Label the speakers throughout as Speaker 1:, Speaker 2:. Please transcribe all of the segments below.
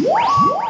Speaker 1: Música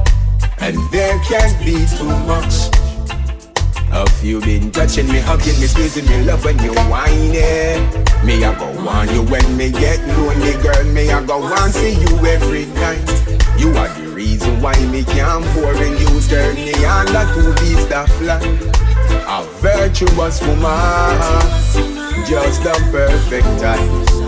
Speaker 1: and there can't be too much. Have you been touching me, hugging me, squeezing me, love when you whining? Me I go on you when me get lonely, girl. Me I go want see you every night. You are the reason why me can't pour in you, turn me on like to be the fly. A virtuous woman, just the perfect time.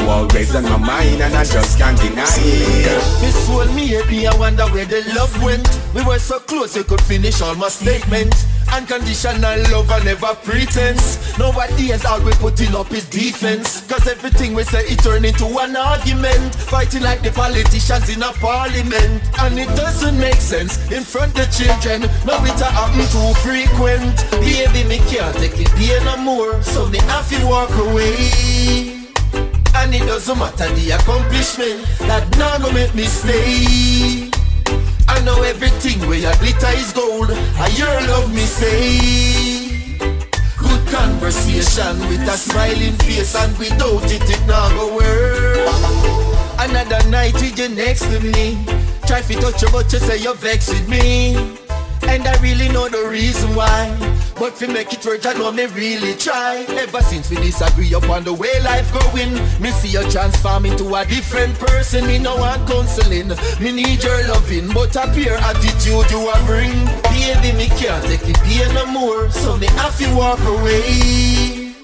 Speaker 1: You always on my mind and I just can't deny it.
Speaker 2: Me soul me happy, I wonder where the love went. We were so close, we could finish all my statements. Unconditional love and never pretense. Nowadays all we putting up his defense. Cause everything we say it turn into an argument. Fighting like the politicians in a parliament. And it doesn't make sense in front of children. Now it happen too frequent. Baby me can't take it pain no more. So me have to walk away and it doesn't matter the accomplishment That now gonna make me stay. I know everything where your glitter is gold And your love me say. Good conversation with a smiling face And without it it now go work Another night with you next to me. Try to touch you but you say you're vexed with me. And I really know the reason why But fi make it work, I know me really try. Ever since we disagree upon the way life going, me see you transform into a different person. Me no want counseling, me need your loving, but a pure attitude you a bring. Baby, me can't take it pain no more, so me have to walk away.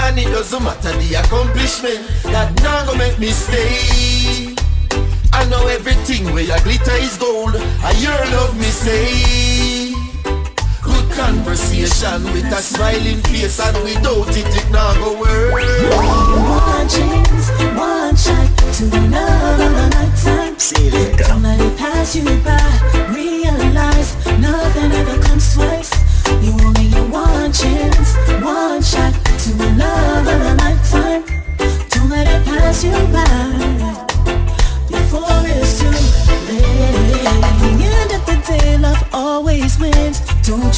Speaker 2: And it doesn't matter the accomplishment That now gonna make me stay I know everything where your glitter is gold And your love me say conversation with a smiling face And without it it now go work.
Speaker 3: One chance, one shot To another night lifetime Don't let it pass you by Realize nothing ever comes twice. You only get one chance, one shot to another lifetime. Don't let it pass you by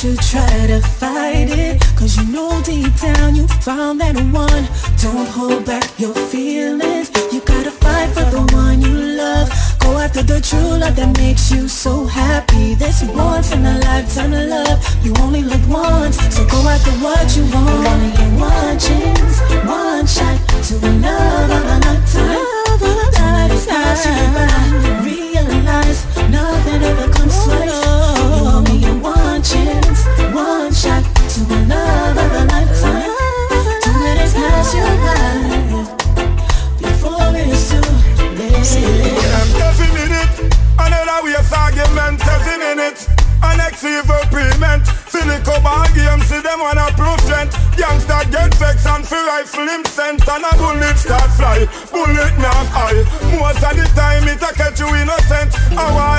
Speaker 3: Don't you try to fight it, cause you know deep down you found that one. Don't hold back your feelings. You gotta fight for the one you love. Go after the true love that makes you so happy. This once
Speaker 4: innocent.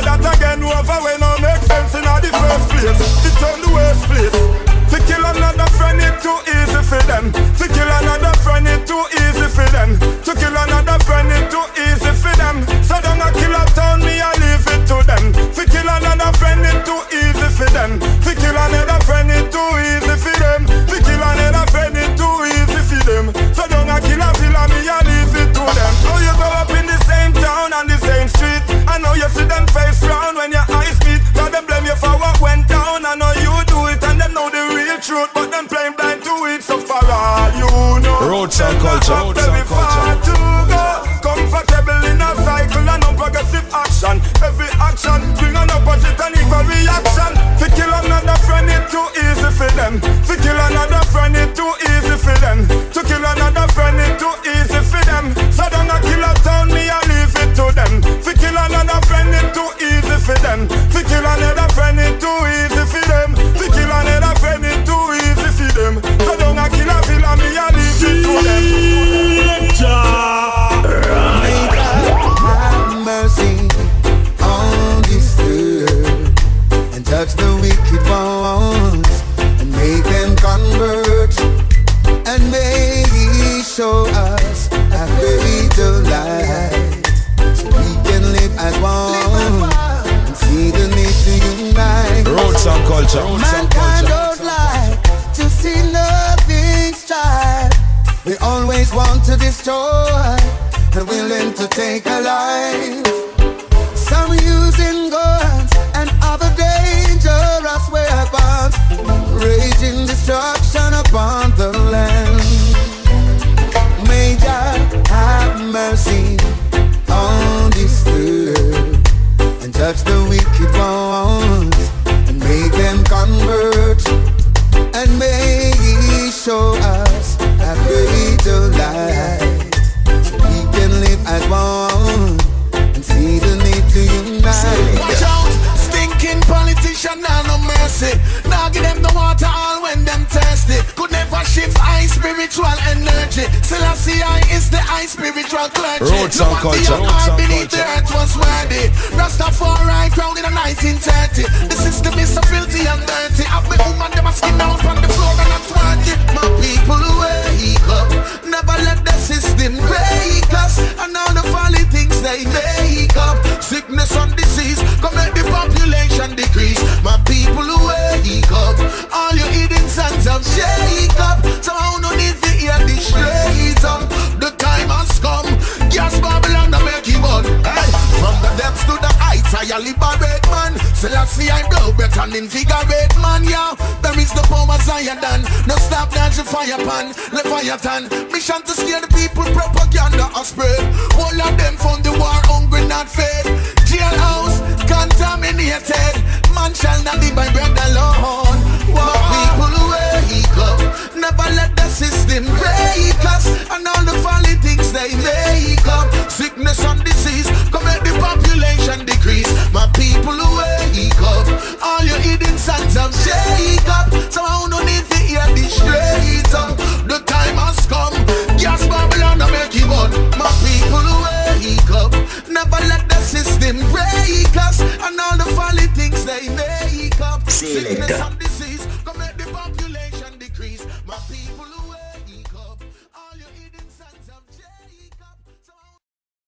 Speaker 5: Roots and culture,
Speaker 4: have
Speaker 5: roots
Speaker 4: very
Speaker 5: and
Speaker 4: far
Speaker 5: culture.
Speaker 4: to go. Comfortable in a cycle and no progressive action. Every action bring an opposite and equal reaction. To kill another friend it too easy for them. To kill another
Speaker 6: touch the wicked ones and make them convert and may He show us a greater light so we can live as one and see the need to unite.
Speaker 5: Roots and culture.
Speaker 6: Mankind
Speaker 5: culture.
Speaker 6: don't like to see nothing strive. We always want to destroy and willing to take a life. Some using guns raging destruction upon the land. May God have mercy on this earth and touch the wicked ones and make them convert and may He show us a greater light so we can live as one and see the need to unite.
Speaker 2: Watch out, stinking politician, nah no mercy. Spiritual energy. Selassie I is the high spiritual clergy.
Speaker 5: Roots
Speaker 2: no
Speaker 5: and
Speaker 2: one
Speaker 5: culture,
Speaker 2: beyond
Speaker 5: roots
Speaker 2: or
Speaker 5: and
Speaker 2: beneath the earth was worthy. Rastafari crowned in a 1930. The system is so filthy and dirty. Have me woman them a skin out on the floor and a twenty. My people wake heights,
Speaker 7: I blow better than invigorate man, yeah. There is no power higher than no stop dance fire pan, the fire tan. Mission to scare the people, propaganda a spread. All of them from the war, hungry not fed. Jailhouse contaminated. Man shall not live by